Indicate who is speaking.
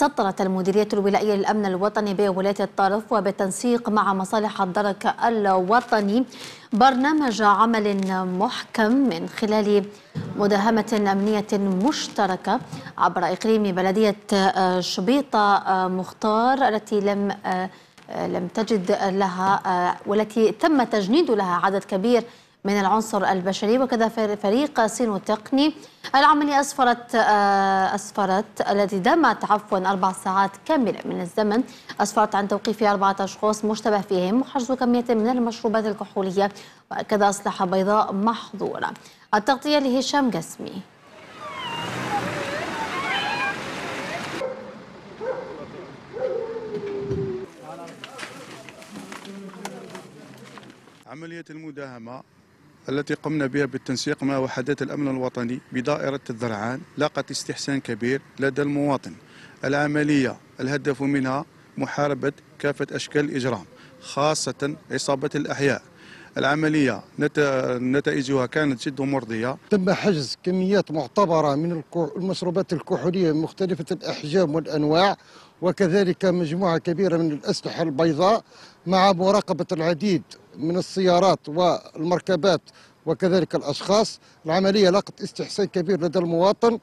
Speaker 1: سطرت المديرية الولائية للأمن الوطني بولاية الطرف وبالتنسيق مع مصالح الدرك الوطني برنامج عمل محكم من خلال مداهمة أمنية مشتركة عبر إقليم بلدية شبيطة مختار التي لم لم تجد لها والتي تم تجنيد لها عدد كبير من العنصر البشري وكذا فريق سينو تقني العملية أسفرت أسفرت التي دامت عفوا أربع ساعات كاملة من الزمن. أسفرت عن توقيف أربعة أشخاص مشتبه فيهم وحجز كمية من المشروبات الكحولية وكذا أسلحة بيضاء محظورة. التغطية لهشام قسمي.
Speaker 2: عملية المداهمة التي قمنا بها بالتنسيق مع وحدات الأمن الوطني بدائرة الذرعان لاقت استحسان كبير لدى المواطن. العملية الهدف منها محاربة كافة أشكال الإجرام خاصة عصابة الأحياء. العملية نتائجها كانت جد مرضية.
Speaker 3: تم حجز كميات معتبرة من المشروبات الكحولية مختلفة الأحجام والأنواع وكذلك مجموعة كبيرة من الأسلحة البيضاء مع مراقبة العديد. من السيارات والمركبات وكذلك الأشخاص. العملية لقت استحسان كبير لدى المواطن.